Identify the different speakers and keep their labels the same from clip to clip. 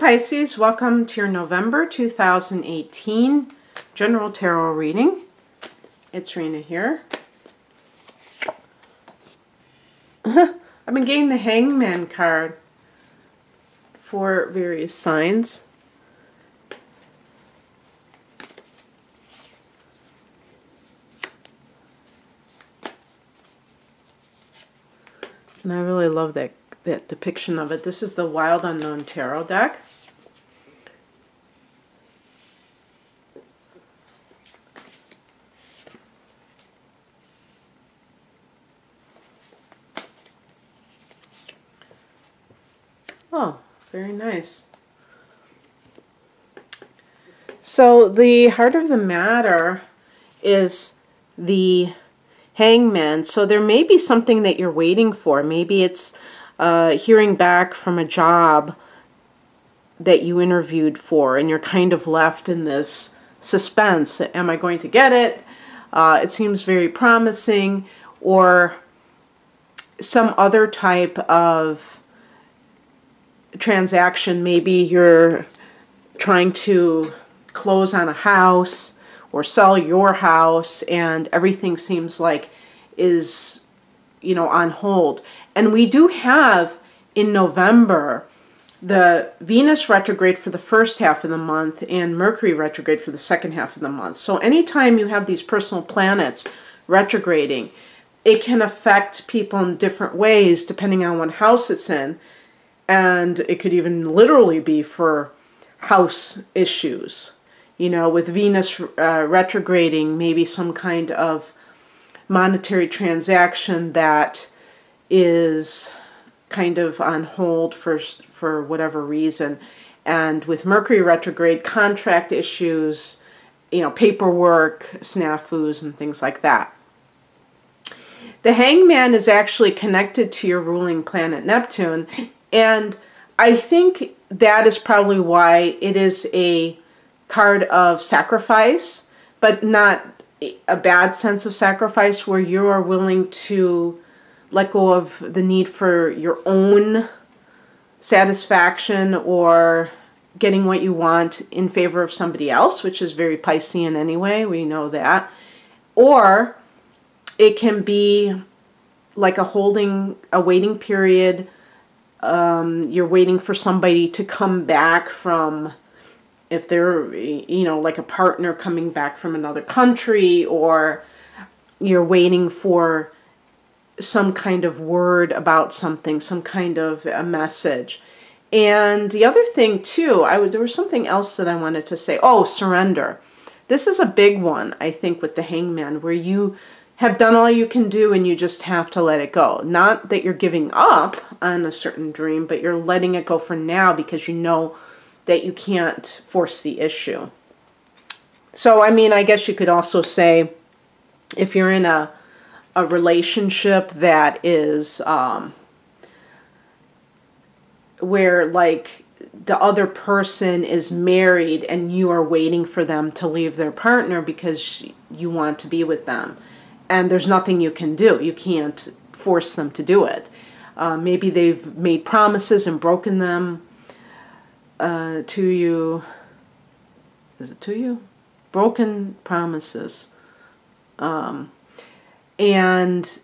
Speaker 1: Pisces, welcome to your November 2018 General Tarot reading. It's Raina here. I've been getting the Hangman card for various signs. And I really love that that depiction of it. This is the Wild Unknown Tarot deck. Oh, very nice. So the heart of the matter is the hangman. So there may be something that you're waiting for. Maybe it's uh, hearing back from a job that you interviewed for and you're kind of left in this suspense. Am I going to get it? Uh, it seems very promising. Or some other type of transaction. Maybe you're trying to close on a house or sell your house and everything seems like is you know on hold and we do have in November the Venus retrograde for the first half of the month and Mercury retrograde for the second half of the month. So anytime you have these personal planets retrograding, it can affect people in different ways depending on what house it's in. And it could even literally be for house issues. You know, with Venus uh, retrograding, maybe some kind of monetary transaction that is kind of on hold for for whatever reason. And with mercury retrograde contract issues you know paperwork snafus and things like that. The hangman is actually connected to your ruling planet neptune and i think that is probably why it is a card of sacrifice but not a bad sense of sacrifice where you are willing to let go of the need for your own satisfaction or getting what you want in favor of somebody else, which is very Piscean anyway, we know that. Or it can be like a holding, a waiting period. Um, you're waiting for somebody to come back from, if they're, you know, like a partner coming back from another country, or you're waiting for some kind of word about something, some kind of a message. And the other thing too, I was there was something else that I wanted to say. Oh, surrender. This is a big one, I think, with the hangman, where you have done all you can do and you just have to let it go. Not that you're giving up on a certain dream, but you're letting it go for now because you know that you can't force the issue. So, I mean, I guess you could also say if you're in a a relationship that is um, where like the other person is married and you are waiting for them to leave their partner because you want to be with them. And there's nothing you can do. You can't force them to do it. Uh, maybe they've made promises and broken them uh, to you. Is it to you? Broken promises. Um, and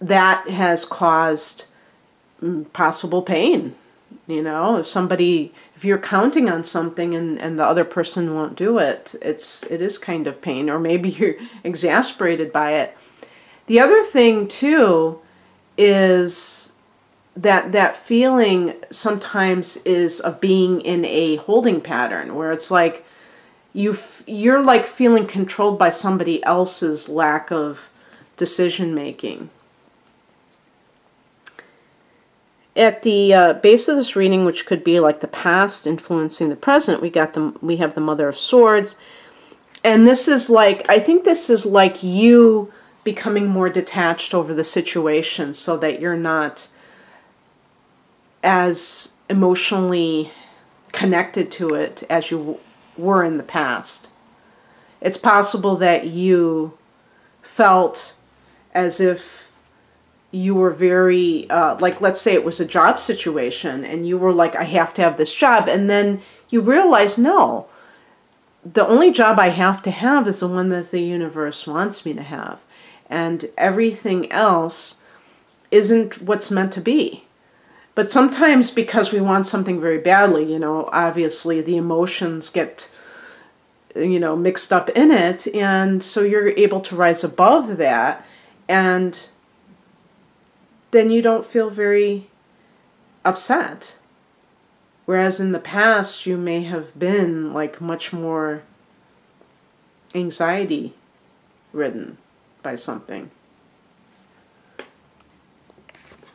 Speaker 1: that has caused mm, possible pain you know? If somebody if you're counting on something and and the other person won't do it it's it is kind of pain or maybe you're exasperated by it. The other thing too is that that feeling sometimes is of being in a holding pattern where it's like you you're like feeling controlled by somebody else's lack of decision making. At the uh, base of this reading, which could be like the past influencing the present, we got the we have the Mother of Swords, and this is like I think this is like you becoming more detached over the situation, so that you're not as emotionally connected to it as you were in the past. It's possible that you felt as if you were very uh, like let's say it was a job situation and you were like i have to have this job and then you realize no the only job i have to have is the one that the universe wants me to have and everything else isn't what's meant to be. But sometimes because we want something very badly you know obviously the emotions get you know mixed up in it and so you're able to rise above that and then you don't feel very upset. Whereas in the past, you may have been like much more anxiety ridden by something.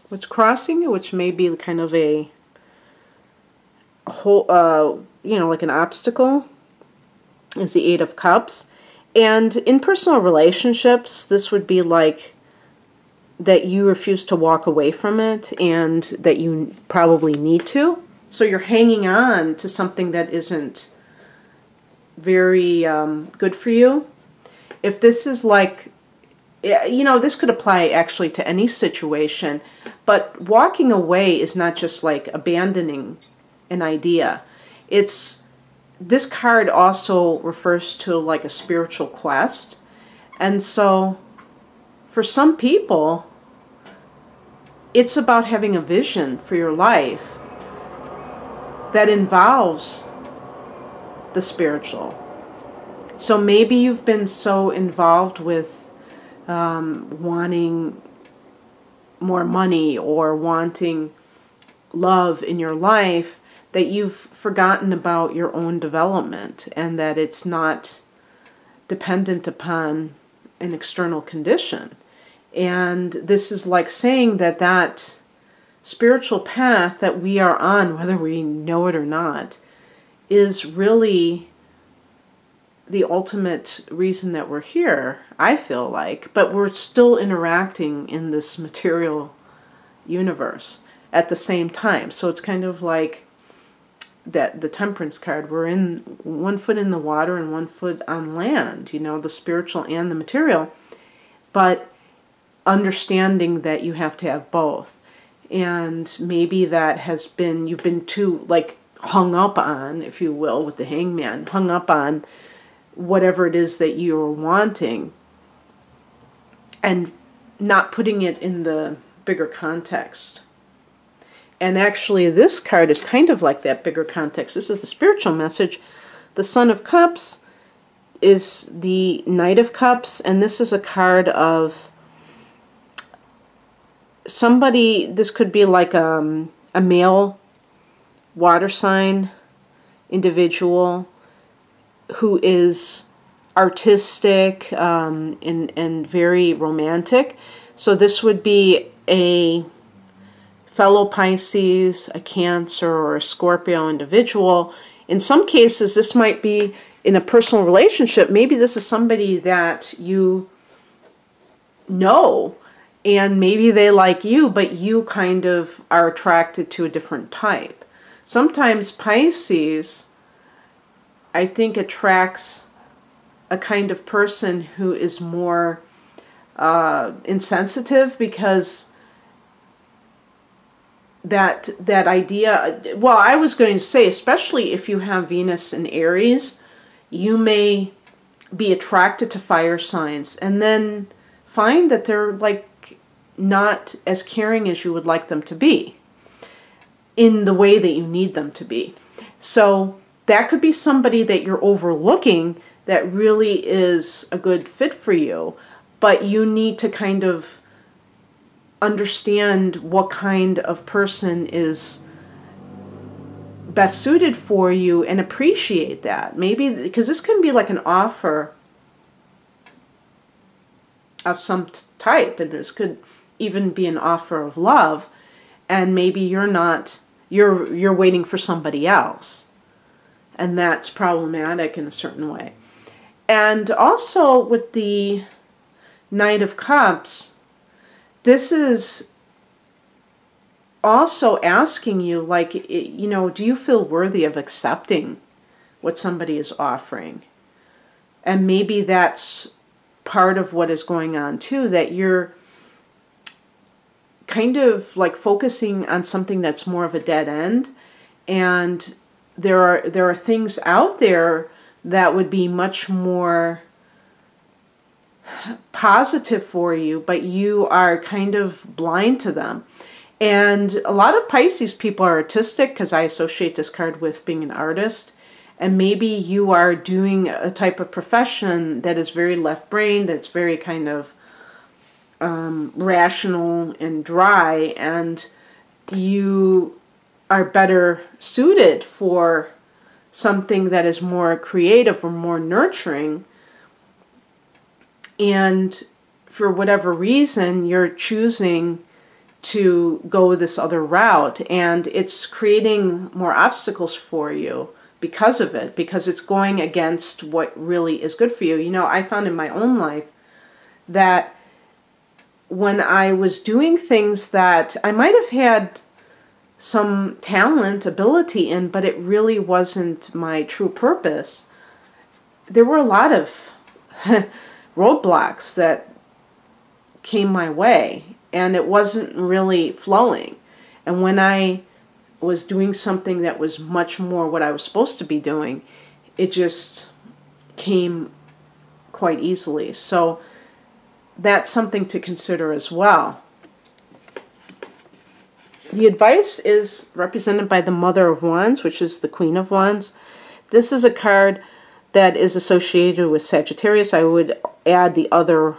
Speaker 1: What's crossing you, which may be kind of a, whole, uh, you know, like an obstacle, is the Eight of Cups. And in personal relationships, this would be like that you refuse to walk away from it and that you probably need to. So you're hanging on to something that isn't very um, good for you. If this is like, you know, this could apply actually to any situation, but walking away is not just like abandoning an idea. It's this card also refers to like a spiritual quest. And so for some people, it's about having a vision for your life that involves the spiritual. So maybe you've been so involved with um, wanting more money or wanting love in your life that you've forgotten about your own development and that it's not dependent upon an external condition. And this is like saying that that spiritual path that we are on, whether we know it or not, is really the ultimate reason that we're here, I feel like. But we're still interacting in this material universe at the same time. So it's kind of like that the temperance card we're in one foot in the water and one foot on land you know the spiritual and the material but understanding that you have to have both. And maybe that has been, you've been too, like, hung up on, if you will, with the hangman, hung up on whatever it is that you're wanting and not putting it in the bigger context. And actually, this card is kind of like that bigger context. This is the spiritual message. The Son of Cups is the Knight of Cups, and this is a card of somebody, this could be like um, a male water sign individual who is artistic um, and, and very romantic. So this would be a fellow Pisces, a Cancer, or a Scorpio individual. In some cases, this might be in a personal relationship. Maybe this is somebody that you know and maybe they like you, but you kind of are attracted to a different type. Sometimes Pisces, I think, attracts a kind of person who is more uh, insensitive because that that idea. Well, I was going to say, especially if you have Venus in Aries, you may be attracted to fire signs, and then find that they're like not as caring as you would like them to be in the way that you need them to be. So that could be somebody that you're overlooking that really is a good fit for you, but you need to kind of understand what kind of person is best suited for you and appreciate that. Maybe because this can be like an offer of some type, and this could even be an offer of love and maybe you're not you're you're waiting for somebody else and that's problematic in a certain way and also with the knight of cups this is also asking you like you know do you feel worthy of accepting what somebody is offering? And maybe that's part of what is going on too that you're kind of like focusing on something that's more of a dead end. And there are there are things out there that would be much more positive for you but you are kind of blind to them. And a lot of pisces people are artistic because i associate this card with being an artist. And maybe you are doing a type of profession that is very left brain that's very kind of um, rational and dry and you are better suited for something that is more creative or more nurturing and for whatever reason you're choosing to go this other route and it's creating more obstacles for you because of it because it's going against what really is good for you you know i found in my own life that when i was doing things that i might have had some talent, ability in, but it really wasn't my true purpose. There were a lot of roadblocks that came my way, and it wasn't really flowing. And when I was doing something that was much more what I was supposed to be doing, it just came quite easily. So that's something to consider as well. The advice is represented by the Mother of Wands, which is the Queen of Wands. This is a card that is associated with Sagittarius. I would add the other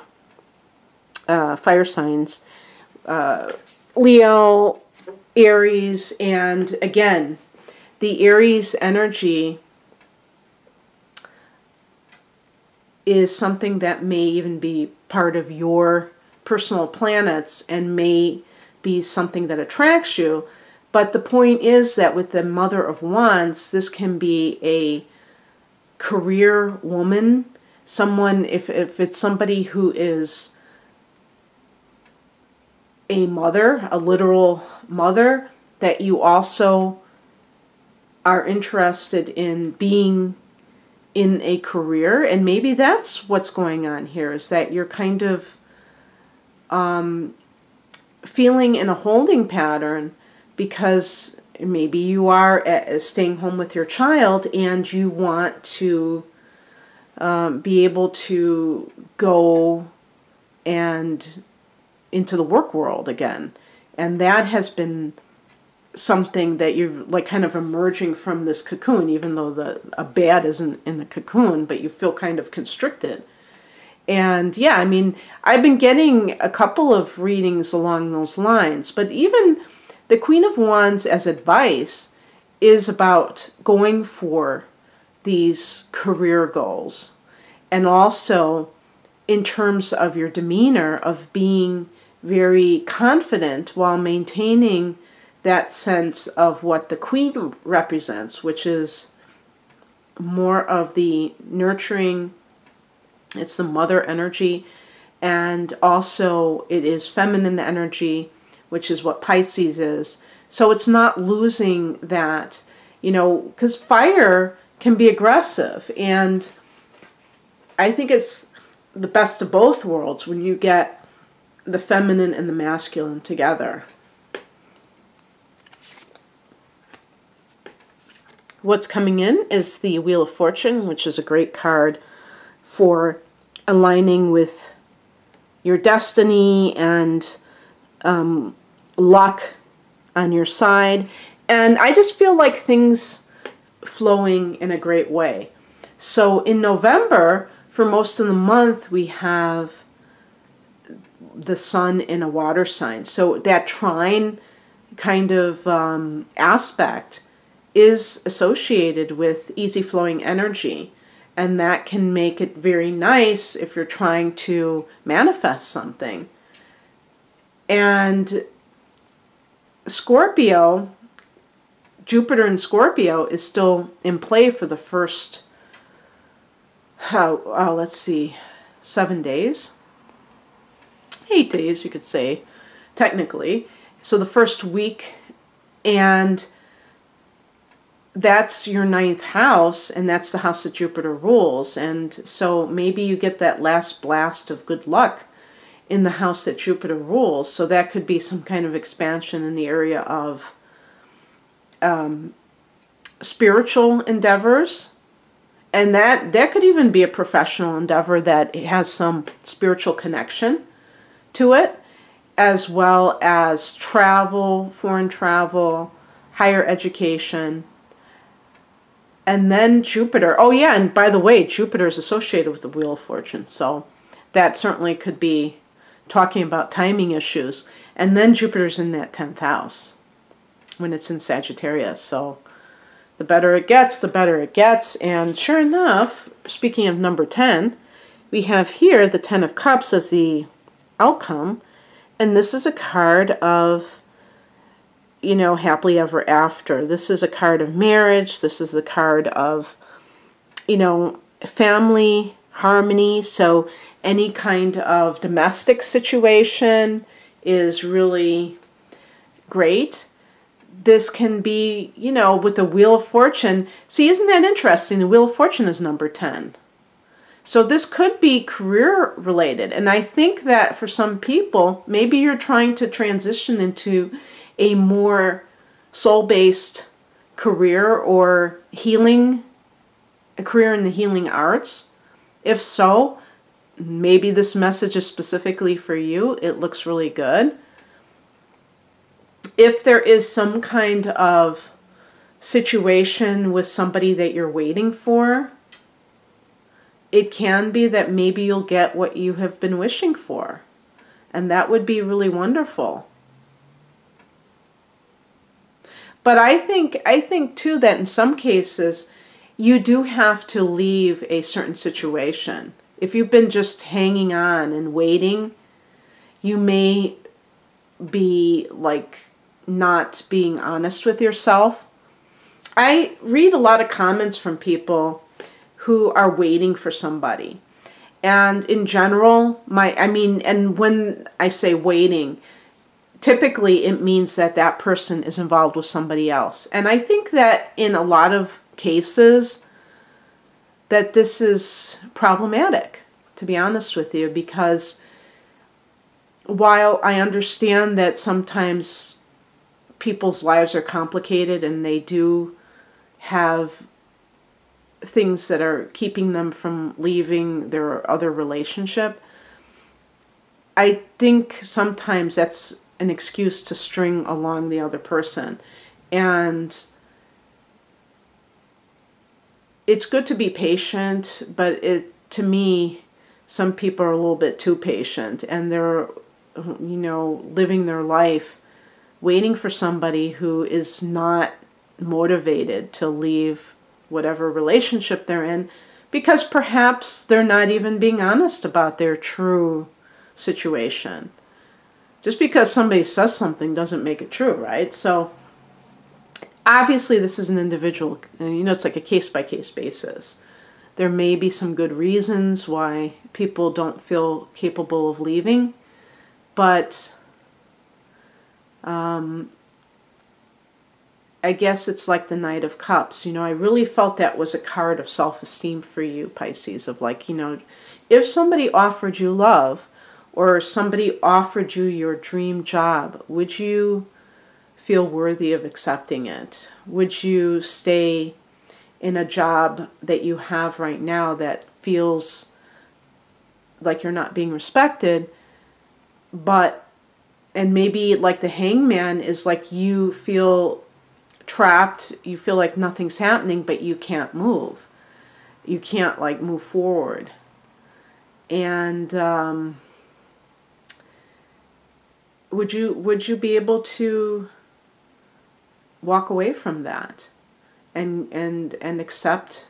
Speaker 1: uh, fire signs. Uh, Leo, Aries, and again, the Aries energy is something that may even be part of your personal planets and may be something that attracts you. But the point is that with the Mother of Wands, this can be a career woman, someone, if, if it's somebody who is a mother, a literal mother, that you also are interested in being in a career. And maybe that's what's going on here, is that you're kind of um, feeling in a holding pattern because maybe you are at, staying home with your child and you want to um, be able to go and into the work world again. And that has been something that you're like kind of emerging from this cocoon even though the a bat isn't in the cocoon but you feel kind of constricted. And yeah, I mean, I've been getting a couple of readings along those lines, but even the Queen of Wands as advice is about going for these career goals and also in terms of your demeanor of being very confident while maintaining that sense of what the queen represents which is more of the nurturing it's the mother energy. And also, it is feminine energy, which is what Pisces is. So it's not losing that, you know, because fire can be aggressive. And I think it's the best of both worlds when you get the feminine and the masculine together. What's coming in is the Wheel of Fortune, which is a great card for aligning with your destiny and um, luck on your side. And I just feel like things flowing in a great way. So in November, for most of the month, we have the sun in a water sign. So that trine kind of um, aspect is associated with easy flowing energy and that can make it very nice if you're trying to manifest something. And Scorpio, Jupiter in Scorpio is still in play for the first, how, uh, let's see, seven days? Eight days, you could say, technically. So the first week, and that's your ninth house, and that's the house that Jupiter rules. And so maybe you get that last blast of good luck in the house that Jupiter rules. So that could be some kind of expansion in the area of um, spiritual endeavors. And that, that could even be a professional endeavor that has some spiritual connection to it, as well as travel, foreign travel, higher education. And then Jupiter. Oh, yeah, and by the way, Jupiter is associated with the Wheel of Fortune. So that certainly could be talking about timing issues. And then Jupiter's in that 10th house when it's in Sagittarius. So the better it gets, the better it gets. And sure enough, speaking of number 10, we have here the Ten of Cups as the outcome. And this is a card of, you know, happily ever after. This is a card of marriage. This is the card of, you know, family harmony. So any kind of domestic situation is really great. This can be, you know, with the Wheel of Fortune. See, isn't that interesting? The Wheel of Fortune is number 10. So this could be career related. And I think that for some people, maybe you're trying to transition into a more soul based career or healing, a career in the healing arts. If so, maybe this message is specifically for you. It looks really good. If there is some kind of situation with somebody that you're waiting for, it can be that maybe you'll get what you have been wishing for. And that would be really wonderful. But I think I think too that in some cases you do have to leave a certain situation if you've been just hanging on and waiting, you may be like not being honest with yourself. I read a lot of comments from people who are waiting for somebody. And in general, my I mean and when I say waiting, typically it means that that person is involved with somebody else. And I think that in a lot of cases that this is problematic, to be honest with you, because while I understand that sometimes people's lives are complicated and they do have things that are keeping them from leaving their other relationship, I think sometimes that's an excuse to string along the other person. And it's good to be patient, but it to me, some people are a little bit too patient and they're, you know, living their life waiting for somebody who is not motivated to leave whatever relationship they're in because perhaps they're not even being honest about their true situation. Just because somebody says something doesn't make it true, right? So, obviously this is an individual you know it's like a case by case basis. There may be some good reasons why people don't feel capable of leaving but um, i guess it's like the knight of cups. You know i really felt that was a card of self-esteem for you pisces of like you know if somebody offered you love or somebody offered you your dream job would you feel worthy of accepting it? Would you stay in a job that you have right now that feels like you're not being respected, but, and maybe like the hangman is like you feel trapped, you feel like nothing's happening, but you can't move. You can't like move forward. And, um, would you would you be able to walk away from that and and and accept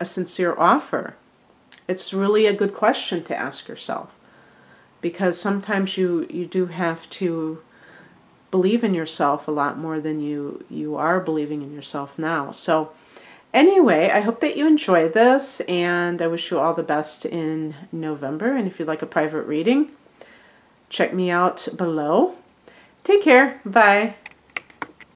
Speaker 1: a sincere offer it's really a good question to ask yourself. Because sometimes you you do have to believe in yourself a lot more than you you are believing in yourself now. So anyway i hope that you enjoy this and i wish you all the best in november. And if you'd like a private reading check me out below. Take care. Bye